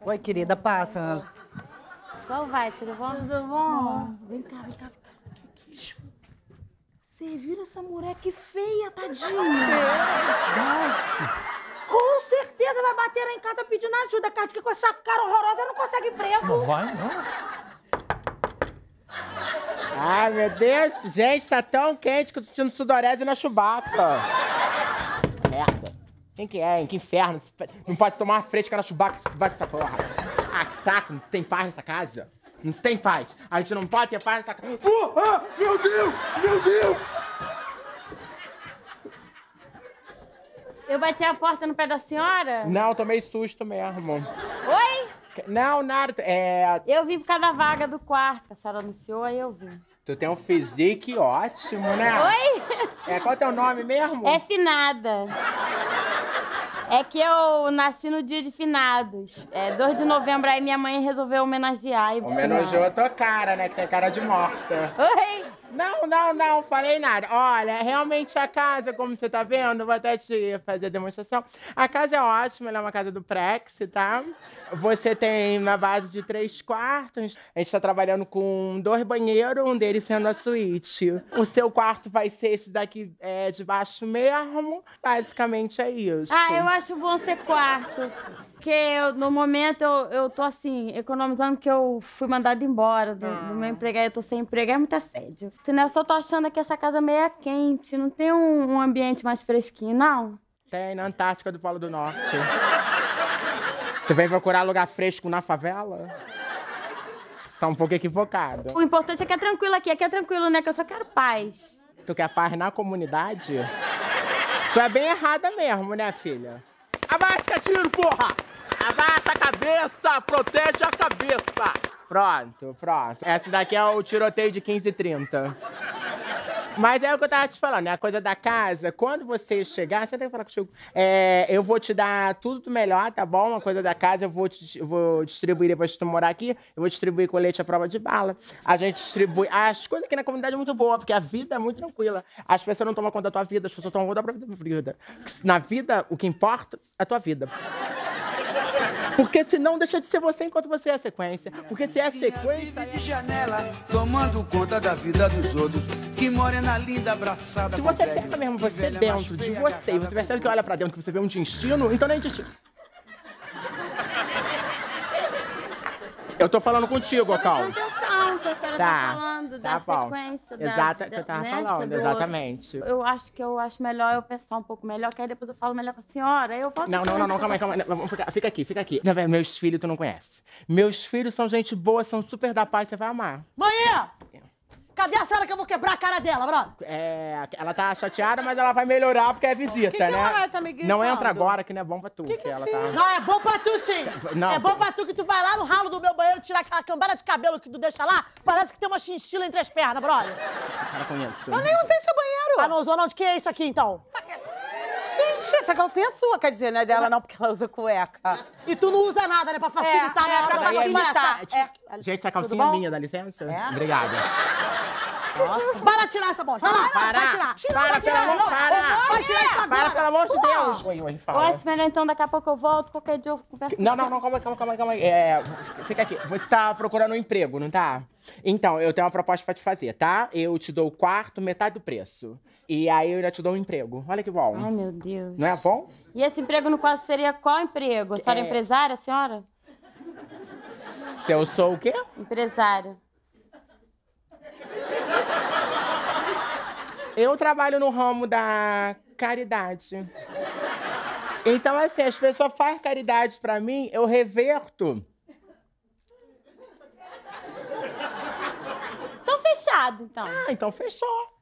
Oi, querida, passa. Então vai, tudo bom? Tudo bom? Vem cá, vem cá, vem cá. Você viu essa mulher que feia, tadinha? Com certeza vai bater lá em casa pedindo ajuda, cara, porque com essa cara horrorosa não consegue emprego. Não vai, não. Ai, meu Deus. Gente, tá tão quente que eu tô sentindo sudorese na chubaca. Quem que é, hein? Que inferno. Não pode tomar uma fresca na chubaca se bate essa porra. Ah, que saco. Não tem paz nessa casa. Não tem paz. A gente não pode ter paz nessa casa. Uh, ah, meu Deus! Meu Deus! Eu bati a porta no pé da senhora? Não, tomei susto mesmo. Oi? Não, nada. É. Eu vim por causa da vaga do quarto. A senhora anunciou, aí eu vim. Tu tem um physique ótimo, né? Oi? É, qual é teu nome mesmo? É finada. É que eu nasci no dia de finados. É 2 de novembro, aí minha mãe resolveu homenagear. E Homenageou a tua cara, né? Que tem cara de morta. Oi? Não, não, não, falei nada. Olha, realmente a casa, como você tá vendo, vou até te fazer a demonstração. A casa é ótima, ela é uma casa do Prex, tá? Você tem uma base de três quartos. A gente tá trabalhando com dois banheiros, um deles sendo a suíte. O seu quarto vai ser esse daqui é, de baixo mesmo. Basicamente é isso. Ah, eu acho bom ser quarto. Porque eu, no momento eu, eu tô assim, economizando porque eu fui mandada embora do, do meu emprego. Aí eu tô sem emprego, é muito assédio. Entendeu? Eu só tô achando que essa casa é meio quente, não tem um, um ambiente mais fresquinho, não? Tem na Antártica do Polo do Norte. tu vem procurar lugar fresco na favela? Você tá um pouco equivocado. O importante é que é tranquilo aqui, aqui é tranquilo, né? Que eu só quero paz. Tu quer paz na comunidade? Tu é bem errada mesmo, né, filha? Abaixa tiro, porra! Abaixa a cabeça! Protege a cabeça! Pronto, pronto. Essa daqui é o tiroteio de 15 e 30. Mas é o que eu tava te falando, né? A coisa da casa, quando você chegar, você tem que falar com o Chico. É, eu vou te dar tudo do melhor, tá bom? A coisa da casa eu vou, te, vou distribuir depois de tu morar aqui. Eu vou distribuir colete à prova de bala. A gente distribui. As coisas aqui na comunidade é muito boa, porque a vida é muito tranquila. As pessoas não tomam conta da tua vida, as pessoas tomam conta da própria vida. Na vida, o que importa é a tua vida. Porque senão deixa de ser você enquanto você é a sequência. Porque se é a sequência. de janela, tomando conta da vida dos outros, que mora na linda abraçada. Se você pega mesmo você mais dentro de você e você percebe que olha pra dentro, que você vê um intestino, então não é intestino. Eu tô falando contigo, Cal. Senhora tá, Falando tá da bom. sequência da Exata, da, que eu tava né, falando, tipo, do- exatamente. Eu acho que eu acho melhor eu pensar um pouco melhor, que aí depois eu falo melhor com a senhora. aí Eu posso Não, não, não, não, calma aí, calma aí. Vamos ficar- Fica aqui, fica aqui. Meus filhos tu não conhece. Meus filhos são gente boa, são super da paz, você vai amar. Manhã! Cadê a senhora que eu vou quebrar a cara dela, brother? É, ela tá chateada, mas ela vai melhorar porque é visita, Que que né? ela tá me não entra agora, que não é bom pra tu. Que, ela tá. Não, é bom pra tu sim. Não. É bom pra tu que tu vai lá no ralo do meu banheiro tirar aquela cambada de cabelo que tu deixa lá. Parece que tem uma chinchila entre as pernas, brother. Para com isso. Eu nem usei seu banheiro. Ah, não usou não? De que é isso aqui, então? Gente, essa calcinha é sua, quer dizer, não é dela não, porque ela usa cueca. E tu não usa nada, né? Pra facilitar, É, né? é, pra facilitar. É. Gente, essa calcinha é minha, dá licença? É? Obrigada. Nossa. Vai lá tirar essa bosta. Vai lá, Para! vai tirar. Tira, Para, vai pelo tirar. amor- para! Vai tirar isso agora. Para, pelo amor de. Deus! Oi, oi, Eu fala. acho melhor então, daqui a pouco eu volto, qualquer dia eu converso com Não, você. não, não, calma calma, calma, calma aí. É, fica aqui. Você tá procurando um emprego, não tá? Então, eu tenho uma proposta pra te fazer, tá? Eu te dou o quarto, metade do preço. E aí eu ainda te dou um emprego. Olha que bom. Ai, meu Deus. Não é bom? E esse emprego no quase seria qual emprego? A senhora é É. empresária, a senhora? Se eu sou o quê? Empresária. Eu trabalho no ramo da caridade. Então, assim, as pessoas fazem caridade pra mim, eu reverto. Então fechado, então. Ah, então fechou.